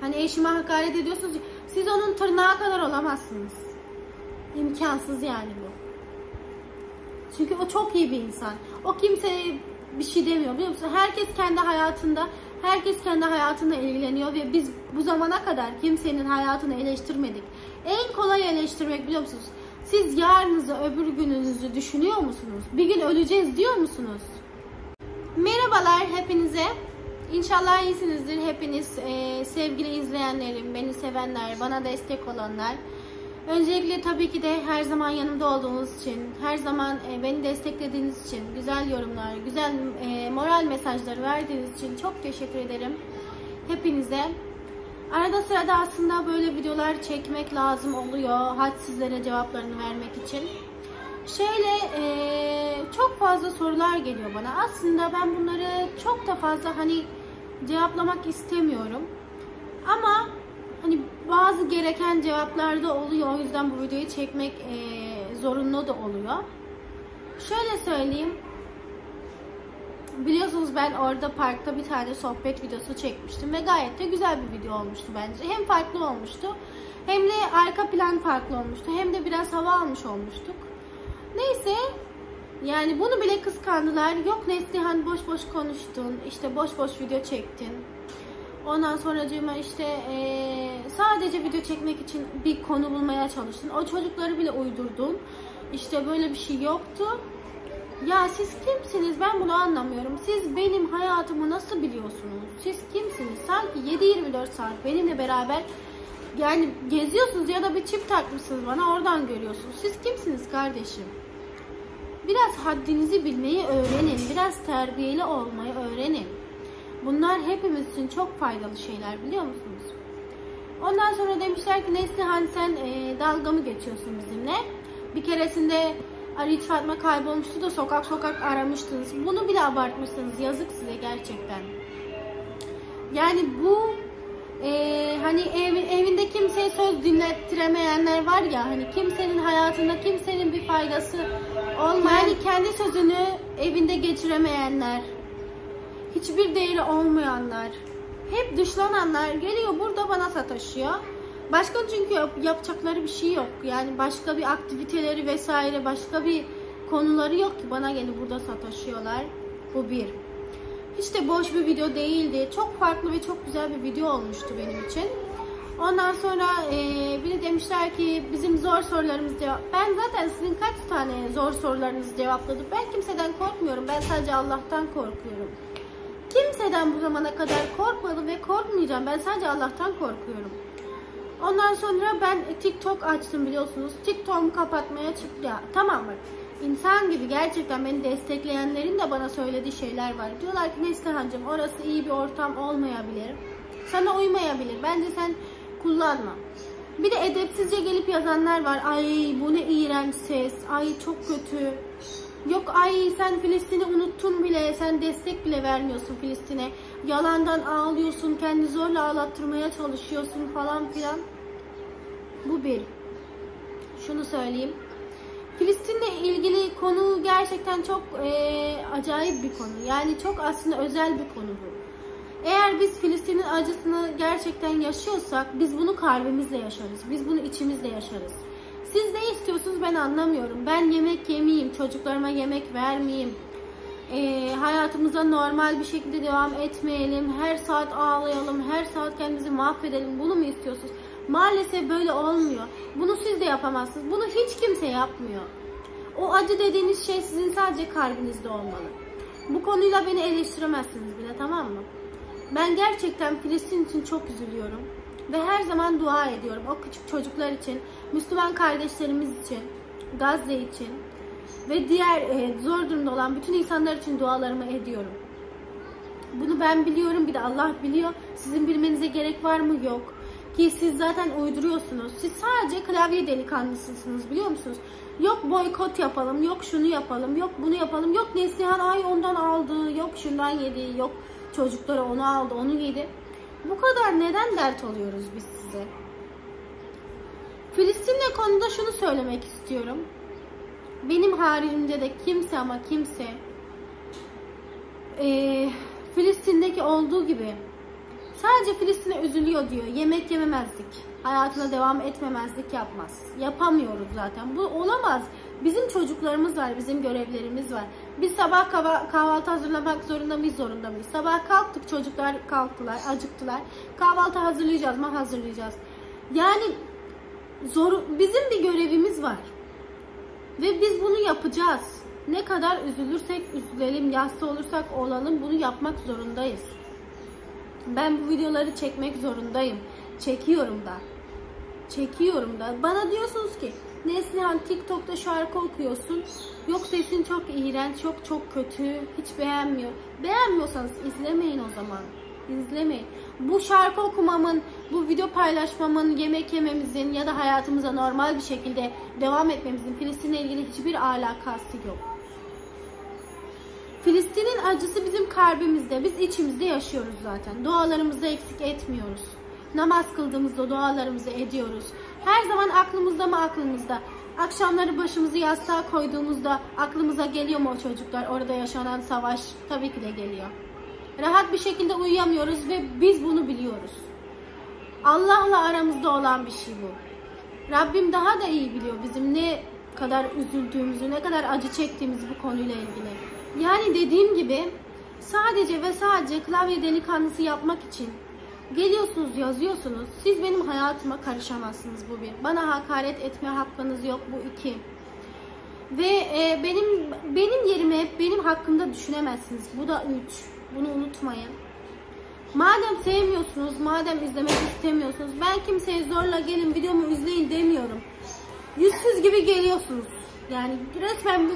Hani eşime hakaret ediyorsunuz. Siz onun tırnağı kadar olamazsınız. İmkansız yani bu. Çünkü o çok iyi bir insan. O kimseye bir şey demiyor biliyor musun? Herkes kendi hayatında, herkes kendi hayatında ilgileniyor ve biz bu zamana kadar kimsenin hayatını eleştirmedik. En kolay eleştirmek biliyor musunuz? Siz yarınızı, öbür gününüzü düşünüyor musunuz? Bir gün öleceğiz diyor musunuz? Merhabalar hepinize. İnşallah iyisinizdir hepiniz. Ee, sevgili izleyenlerim, beni sevenler, bana destek olanlar. Öncelikle tabii ki de her zaman yanımda olduğunuz için, her zaman e, beni desteklediğiniz için, güzel yorumlar, güzel e, moral mesajları verdiğiniz için çok teşekkür ederim hepinize. Arada sırada aslında böyle videolar çekmek lazım oluyor. Hadsizlere cevaplarını vermek için. Şöyle e, çok fazla sorular geliyor bana. Aslında ben bunları çok da fazla hani cevaplamak istemiyorum. Ama hani bazı gereken cevaplar da oluyor. O yüzden bu videoyu çekmek e, zorunlu da oluyor. Şöyle söyleyeyim. Biliyorsunuz ben orada parkta bir tane sohbet videosu çekmiştim ve gayet de güzel bir video olmuştu bence. Hem farklı olmuştu hem de arka plan farklı olmuştu hem de biraz hava almış olmuştuk. Neyse yani bunu bile kıskandılar. Yok Neslihan boş boş konuştun, işte boş boş video çektin. Ondan sonracığıma işte ee, sadece video çekmek için bir konu bulmaya çalıştın. O çocukları bile uydurdun. İşte böyle bir şey yoktu. Ya siz kimsiniz? Ben bunu anlamıyorum. Siz benim hayatımı nasıl biliyorsunuz? Siz kimsiniz? Sanki 7-24 saat benimle beraber yani geziyorsunuz ya da bir çip takmışsınız bana oradan görüyorsunuz. Siz kimsiniz kardeşim? Biraz haddinizi bilmeyi öğrenin. Biraz terbiyeli olmayı öğrenin. Bunlar hepimiz için çok faydalı şeyler biliyor musunuz? Ondan sonra demişler ki Neslihan sen e, dalga mı geçiyorsun bizimle? Bir keresinde Ali Fatma kaybolmuştu da sokak sokak aramıştınız. Bunu bile abartmışsınız. Yazık size gerçekten. Yani bu e, hani ev, evinde kimseye söz dinlettiremeyenler var ya hani kimsenin hayatında kimsenin bir faydası olmayan yani kendi sözünü evinde geçiremeyenler hiçbir değeri olmayanlar hep dışlananlar geliyor burada bana sataşıyor. Başka çünkü yapacakları bir şey yok. Yani başka bir aktiviteleri vesaire başka bir konuları yok ki bana gelip burada sataşıyorlar. Bu bir. Hiç de boş bir video değildi. Çok farklı ve çok güzel bir video olmuştu benim için. Ondan sonra e, biri demişler ki bizim zor sorularımız cevap. Ben zaten sizin kaç tane zor sorularınızı cevapladım. Ben kimseden korkmuyorum. Ben sadece Allah'tan korkuyorum. Kimseden bu zamana kadar korkmadım ve korkmayacağım. Ben sadece Allah'tan korkuyorum. Ondan sonra ben TikTok açtım biliyorsunuz. TikTok'umu kapatmaya çıktı. Ya, tamam bak. İnsan gibi gerçekten beni destekleyenlerin de bana söylediği şeyler var. Diyorlar ki Neslihan'cığım orası iyi bir ortam olmayabilir. Sana uymayabilir. Bence sen kullanma. Bir de edepsizce gelip yazanlar var. Ay bu ne iğrenç ses. Ay çok kötü. Yok ay sen Filistin'i unuttun bile. Sen destek bile vermiyorsun Filistin'e. Yalandan ağlıyorsun. Kendi zorla ağlattırmaya çalışıyorsun falan filan. Bu bir. Şunu söyleyeyim. Filistin'le ilgili konu gerçekten çok e, acayip bir konu. Yani çok aslında özel bir konu bu. Eğer biz Filistin'in acısını gerçekten yaşıyorsak biz bunu kalbimizle yaşarız. Biz bunu içimizle yaşarız. Siz ne istiyorsunuz ben anlamıyorum. Ben yemek yemeyeyim, çocuklarıma yemek vermeyeyim. E, hayatımıza normal bir şekilde devam etmeyelim. Her saat ağlayalım, her saat kendimizi mahvedelim. Bunu mu istiyorsunuz? Maalesef böyle olmuyor. Bunu siz de yapamazsınız. Bunu hiç kimse yapmıyor. O acı dediğiniz şey sizin sadece kalbinizde olmalı. Bu konuyla beni eleştiremezsiniz bile tamam mı? Ben gerçekten Filistin için çok üzülüyorum. Ve her zaman dua ediyorum. O küçük çocuklar için, Müslüman kardeşlerimiz için, Gazze için ve diğer e, zor durumda olan bütün insanlar için dualarımı ediyorum. Bunu ben biliyorum bir de Allah biliyor. Sizin bilmenize gerek var mı? Yok. Ki siz zaten uyduruyorsunuz. Siz sadece klavye delikanlısısınız biliyor musunuz? Yok boykot yapalım, yok şunu yapalım, yok bunu yapalım, yok Neslihan ay ondan aldı, yok şundan yedi, yok çocukları onu aldı, onu yedi. Bu kadar neden dert oluyoruz biz size? Filistin'le konuda şunu söylemek istiyorum. Benim haricimde de kimse ama kimse e, Filistin'deki olduğu gibi Sadece Filistin'e üzülüyor diyor. Yemek yememezlik. Hayatına devam etmemezlik yapmaz. Yapamıyoruz zaten. Bu olamaz. Bizim çocuklarımız var, bizim görevlerimiz var. Biz sabah kahvaltı hazırlamak zorunda mıyız, zorunda mıyız? Sabah kalktık, çocuklar kalktılar, acıktılar. Kahvaltı hazırlayacağız mı? Hazırlayacağız. Yani zor, bizim bir görevimiz var. Ve biz bunu yapacağız. Ne kadar üzülürsek üzülelim, yasta olursak olalım bunu yapmak zorundayız. Ben bu videoları çekmek zorundayım. Çekiyorum da. Çekiyorum da. Bana diyorsunuz ki Neslihan TikTok'ta şarkı okuyorsun. Yok sesin çok iğrenç, çok çok kötü, hiç beğenmiyor. Beğenmiyorsanız izlemeyin o zaman. İzlemeyin. Bu şarkı okumamın, bu video paylaşmamın, yemek yememizin ya da hayatımıza normal bir şekilde devam etmemizin Filistin'le ilgili hiçbir alakası yok. Filistin'in acısı bizim kalbimizde, biz içimizde yaşıyoruz zaten. Dualarımızda eksik etmiyoruz. Namaz kıldığımızda dualarımızı ediyoruz. Her zaman aklımızda mı aklımızda? Akşamları başımızı yastığa koyduğumuzda aklımıza geliyor mu o çocuklar? Orada yaşanan savaş tabii ki de geliyor. Rahat bir şekilde uyuyamıyoruz ve biz bunu biliyoruz. Allah'la aramızda olan bir şey bu. Rabbim daha da iyi biliyor bizim ne kadar üzüldüğümüzü, ne kadar acı çektiğimizi bu konuyla ilgili. Yani dediğim gibi sadece ve sadece klavye delikanlısı yapmak için geliyorsunuz yazıyorsunuz. Siz benim hayatıma karışamazsınız bu bir. Bana hakaret etme hakkınız yok bu iki. Ve e, benim benim yerime benim hakkımda düşünemezsiniz. Bu da üç. Bunu unutmayın. Madem sevmiyorsunuz, madem izlemek istemiyorsunuz, ben kimseye zorla gelin videomu izleyin demiyorum. Yüzsüz gibi geliyorsunuz. Yani resmen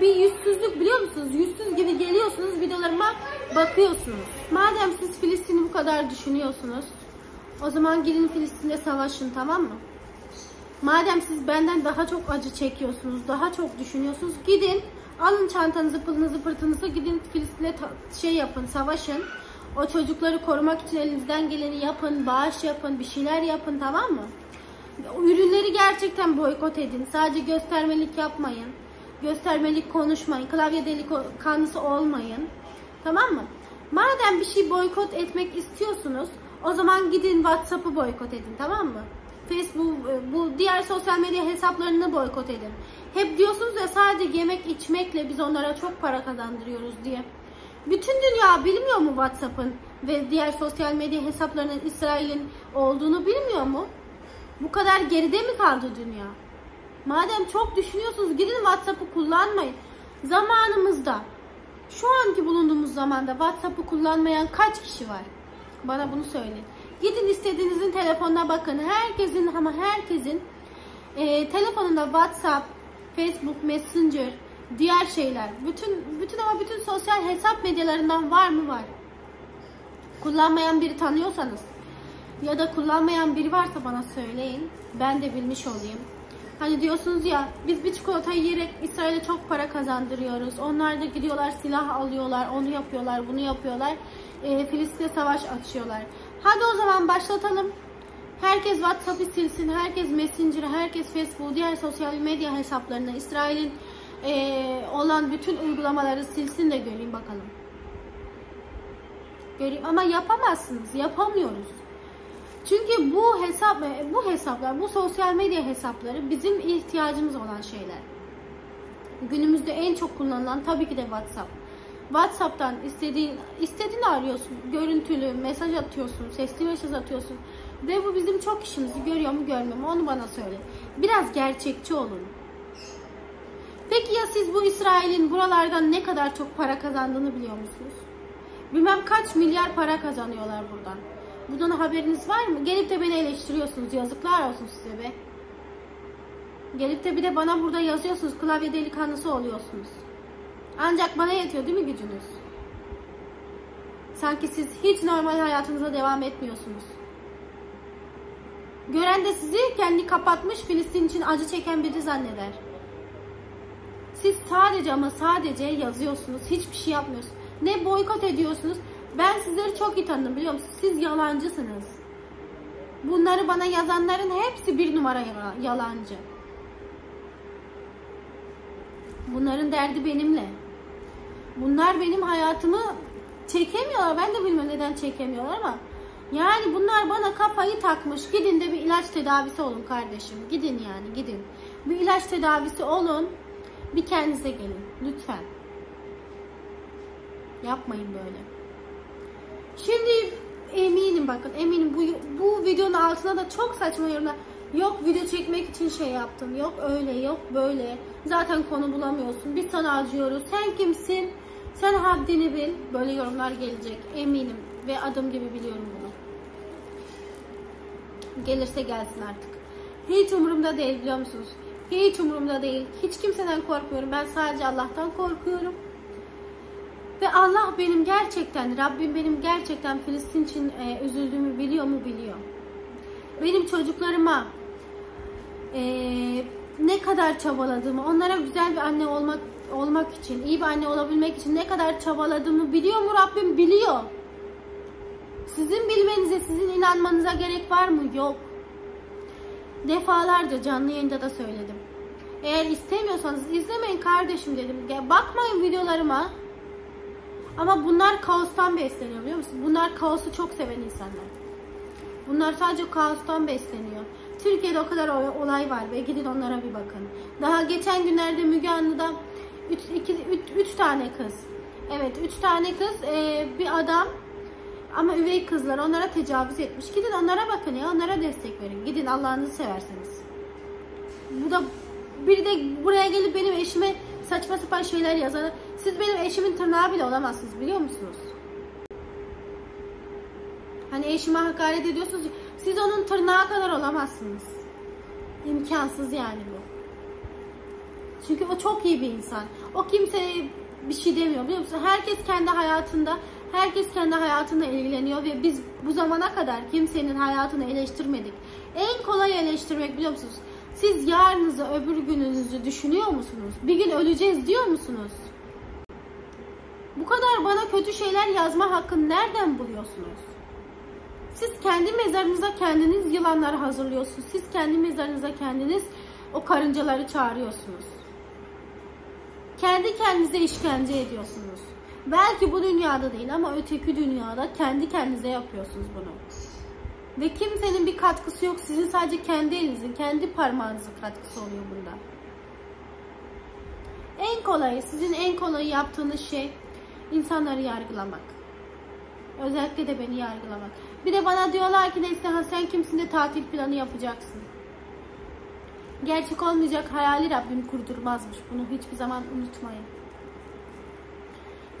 bir yüzsüzlük biliyor musunuz? Yüzsüz gibi geliyorsunuz videolarıma bakıyorsunuz. Madem siz Filistin'i bu kadar düşünüyorsunuz o zaman gidin Filistin'de savaşın tamam mı? Madem siz benden daha çok acı çekiyorsunuz, daha çok düşünüyorsunuz gidin alın çantanızı, pılınızı, pırtınızı gidin Filistin'de şey yapın, savaşın. O çocukları korumak için elinizden geleni yapın, bağış yapın, bir şeyler yapın tamam mı? Ürünleri gerçekten boykot edin. Sadece göstermelik yapmayın. Göstermelik konuşmayın. Klavye delikanlısı olmayın. Tamam mı? Madem bir şey boykot etmek istiyorsunuz o zaman gidin WhatsApp'ı boykot edin tamam mı? Facebook, e, bu diğer sosyal medya hesaplarını boykot edin. Hep diyorsunuz ya sadece yemek içmekle biz onlara çok para kazandırıyoruz diye. Bütün dünya bilmiyor mu WhatsApp'ın ve diğer sosyal medya hesaplarının İsrail'in olduğunu bilmiyor mu? Bu kadar geride mi kaldı dünya? Madem çok düşünüyorsunuz gidin WhatsApp'ı kullanmayın. Zamanımızda şu anki bulunduğumuz zamanda WhatsApp'ı kullanmayan kaç kişi var? Bana bunu söyleyin. Gidin istediğinizin telefonuna bakın. Herkesin ama herkesin e, telefonunda WhatsApp, Facebook, Messenger, diğer şeyler. Bütün bütün ama bütün sosyal hesap medyalarından var mı var? Kullanmayan biri tanıyorsanız ya da kullanmayan biri varsa bana söyleyin. Ben de bilmiş olayım. Hani diyorsunuz ya biz bir çikolata yiyerek İsrail'e çok para kazandırıyoruz. Onlar da gidiyorlar silah alıyorlar, onu yapıyorlar, bunu yapıyorlar. E, Filistin'e savaş açıyorlar. Hadi o zaman başlatalım. Herkes WhatsApp'ı silsin, herkes Messenger'ı, herkes Facebook, diğer sosyal medya hesaplarını, İsrail'in e, olan bütün uygulamaları silsin de göreyim bakalım. Göreyim ama yapamazsınız, yapamıyoruz. Çünkü bu hesap bu hesaplar, bu sosyal medya hesapları bizim ihtiyacımız olan şeyler. Günümüzde en çok kullanılan tabii ki de WhatsApp. WhatsApp'tan istediğin istediğini arıyorsun. Görüntülü mesaj atıyorsun, sesli mesaj atıyorsun. Ve bu bizim çok işimizi görüyor mu görmüyor mu onu bana söyle. Biraz gerçekçi olun. Peki ya siz bu İsrail'in buralardan ne kadar çok para kazandığını biliyor musunuz? Bilmem kaç milyar para kazanıyorlar buradan. Bundan haberiniz var mı? Gelip de beni eleştiriyorsunuz. Yazıklar olsun size be. Gelip de bir de bana burada yazıyorsunuz. Klavye delikanlısı oluyorsunuz. Ancak bana yetiyor değil mi gücünüz? Sanki siz hiç normal hayatınıza devam etmiyorsunuz. Gören de sizi kendi kapatmış Filistin için acı çeken biri zanneder. Siz sadece ama sadece yazıyorsunuz. Hiçbir şey yapmıyorsunuz. Ne boykot ediyorsunuz ben sizleri çok iyi tanıdım biliyor musunuz? Siz yalancısınız. Bunları bana yazanların hepsi bir numara yalancı. Bunların derdi benimle. Bunlar benim hayatımı çekemiyorlar. Ben de bilmiyorum neden çekemiyorlar ama Yani bunlar bana kafayı takmış. Gidin de bir ilaç tedavisi olun kardeşim. Gidin yani gidin. Bir ilaç tedavisi olun. Bir kendinize gelin. Lütfen. Yapmayın böyle. Şimdi eminim bakın eminim bu, bu videonun altına da çok saçma yorumlar. Yok video çekmek için şey yaptın. Yok öyle yok böyle. Zaten konu bulamıyorsun. Biz sana acıyoruz. Sen kimsin? Sen haddini bil. Böyle yorumlar gelecek. Eminim. Ve adım gibi biliyorum bunu. Gelirse gelsin artık. Hiç umurumda değil biliyor musunuz? Hiç umurumda değil. Hiç kimseden korkmuyorum. Ben sadece Allah'tan korkuyorum. Ve Allah benim gerçekten, Rabbim benim gerçekten Filistin için e, üzüldüğümü biliyor mu biliyor. Benim çocuklarıma e, ne kadar çabaladığımı, onlara güzel bir anne olmak olmak için, iyi bir anne olabilmek için ne kadar çabaladığımı biliyor mu Rabbim biliyor. Sizin bilmenize, sizin inanmanıza gerek var mı? Yok. Defalarca canlı yayında da söyledim. Eğer istemiyorsanız izlemeyin kardeşim dedim. Bakmayın videolarıma. Ama bunlar kaostan besleniyor biliyor musun? Bunlar kaosu çok seven insanlar. Bunlar sadece kaostan besleniyor. Türkiye'de o kadar olay var ve gidin onlara bir bakın. Daha geçen günlerde Müge Anlı'da 3 tane kız. Evet 3 tane kız e, bir adam ama üvey kızlar onlara tecavüz etmiş. Gidin onlara bakın ya onlara destek verin. Gidin Allah'ınızı severseniz. Bu da biri de buraya gelip benim eşime saçma sapan şeyler yazan. Siz benim eşimin tırnağı bile olamazsınız biliyor musunuz? Hani eşime hakaret ediyorsunuz. Siz onun tırnağı kadar olamazsınız. İmkansız yani bu. Çünkü o çok iyi bir insan. O kimseye bir şey demiyor biliyor musun? Herkes kendi hayatında, herkes kendi hayatında ilgileniyor ve biz bu zamana kadar kimsenin hayatını eleştirmedik. En kolay eleştirmek biliyor musunuz? Siz yarınızı, öbür gününüzü düşünüyor musunuz? Bir gün öleceğiz diyor musunuz? Bu kadar bana kötü şeyler yazma hakkını nereden buluyorsunuz? Siz kendi mezarınıza kendiniz yılanları hazırlıyorsunuz. Siz kendi mezarınıza kendiniz o karıncaları çağırıyorsunuz. Kendi kendinize işkence ediyorsunuz. Belki bu dünyada değil ama öteki dünyada kendi kendinize yapıyorsunuz bunu. Ve kimsenin bir katkısı yok. Sizin sadece kendi elinizin, kendi parmağınızın katkısı oluyor bunda. En kolayı, sizin en kolayı yaptığınız şey insanları yargılamak. Özellikle de beni yargılamak. Bir de bana diyorlar ki Neslihan sen kimsin de tatil planı yapacaksın. Gerçek olmayacak hayali Rabbim kurdurmazmış. Bunu hiçbir zaman unutmayın.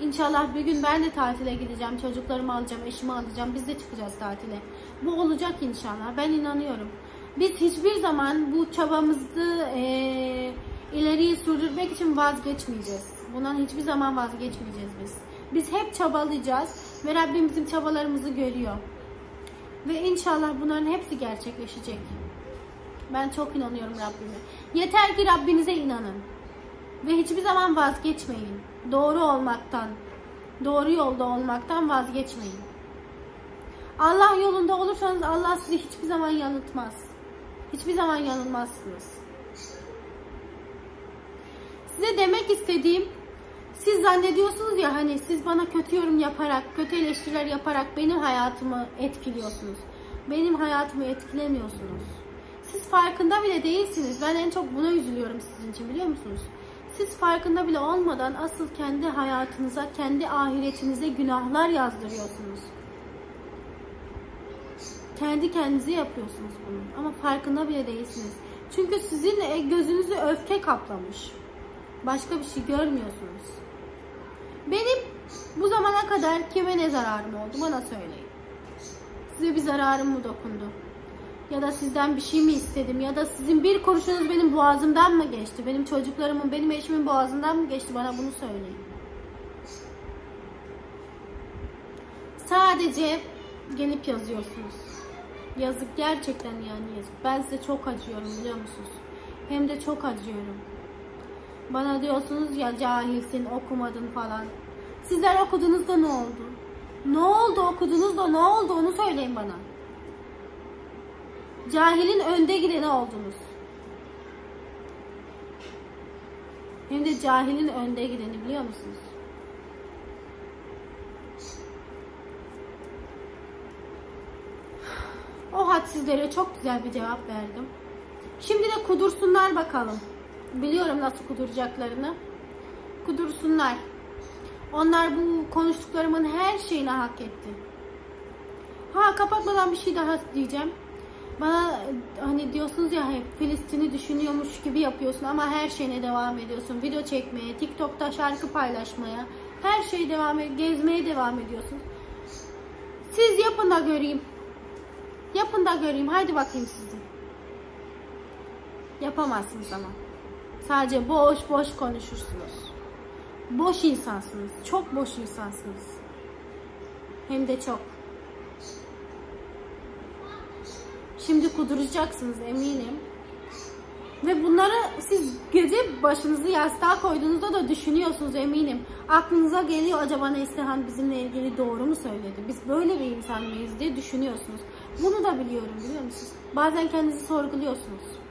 İnşallah bir gün ben de tatile gideceğim. Çocuklarımı alacağım, eşimi alacağım. Biz de çıkacağız tatile. Bu olacak inşallah. Ben inanıyorum. Biz hiçbir zaman bu çabamızı e, ileriyi sürdürmek için vazgeçmeyeceğiz. Bundan hiçbir zaman vazgeçmeyeceğiz biz. Biz hep çabalayacağız ve Rabbim bizim çabalarımızı görüyor. Ve inşallah bunların hepsi gerçekleşecek. Ben çok inanıyorum Rabbime. Yeter ki Rabbinize inanın. Ve hiçbir zaman vazgeçmeyin. Doğru olmaktan, doğru yolda olmaktan vazgeçmeyin. Allah yolunda olursanız Allah sizi hiçbir zaman yanıltmaz. Hiçbir zaman yanılmazsınız. Size demek istediğim siz zannediyorsunuz ya hani siz bana kötü yorum yaparak, kötü eleştiriler yaparak benim hayatımı etkiliyorsunuz. Benim hayatımı etkilemiyorsunuz. Siz farkında bile değilsiniz. Ben en çok buna üzülüyorum sizin için biliyor musunuz? Siz farkında bile olmadan asıl kendi hayatınıza, kendi ahiretinize günahlar yazdırıyorsunuz. Kendi kendinize yapıyorsunuz bunu. Ama farkında bile değilsiniz. Çünkü sizin gözünüzü öfke kaplamış. Başka bir şey görmüyorsunuz. Benim bu zamana kadar kime ne zararım oldu bana söyleyin. Size bir zararım mı dokundu? Ya da sizden bir şey mi istedim? Ya da sizin bir kuruşunuz benim boğazımdan mı geçti? Benim çocuklarımın, benim eşimin boğazından mı geçti? Bana bunu söyleyin. Sadece gelip yazıyorsunuz. Yazık gerçekten yani yazık. Ben size çok acıyorum biliyor musunuz? Hem de çok acıyorum. Bana diyorsunuz ya cahilsin, okumadın falan. Sizler okudunuz da ne oldu? Ne oldu okudunuz da ne oldu onu söyleyin bana. Cahilin önde gideni oldunuz. Hem de cahilin önde gideni biliyor musunuz? O hadsizlere çok güzel bir cevap verdim. Şimdi de kudursunlar bakalım. Biliyorum nasıl kuduracaklarını. Kudursunlar. Onlar bu konuştuklarımın her şeyini hak etti. Ha kapatmadan bir şey daha diyeceğim. Bana hani diyorsunuz ya hep Filistin'i düşünüyormuş gibi yapıyorsun ama her şeyine devam ediyorsun. Video çekmeye, TikTok'ta şarkı paylaşmaya, her şeyi devam et, gezmeye devam ediyorsun. Siz yapın da göreyim. Yapın da göreyim. Haydi bakayım sizi. Yapamazsınız ama. Sadece boş boş konuşursunuz. Boş insansınız. Çok boş insansınız. Hem de çok. Şimdi kuduracaksınız eminim. Ve bunları siz gece başınızı yastığa koyduğunuzda da düşünüyorsunuz eminim. Aklınıza geliyor acaba Neslihan bizimle ilgili doğru mu söyledi? Biz böyle bir insan mıyız diye düşünüyorsunuz. Bunu da biliyorum biliyor musunuz? Bazen kendinizi sorguluyorsunuz.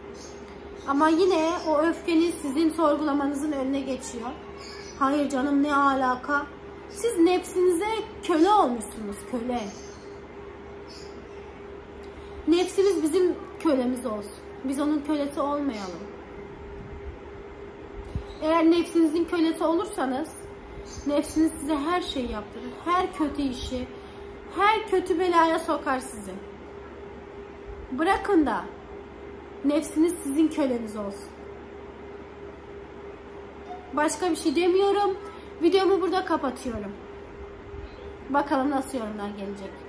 Ama yine o öfkeniz sizin sorgulamanızın önüne geçiyor. Hayır canım ne alaka? Siz nefsinize köle olmuşsunuz köle. Nefsimiz bizim kölemiz olsun. Biz onun kölesi olmayalım. Eğer nefsinizin kölesi olursanız nefsiniz size her şeyi yaptırır. Her kötü işi, her kötü belaya sokar sizi. Bırakın da nefsiniz sizin köleniz olsun. Başka bir şey demiyorum. Videomu burada kapatıyorum. Bakalım nasıl yorumlar gelecek.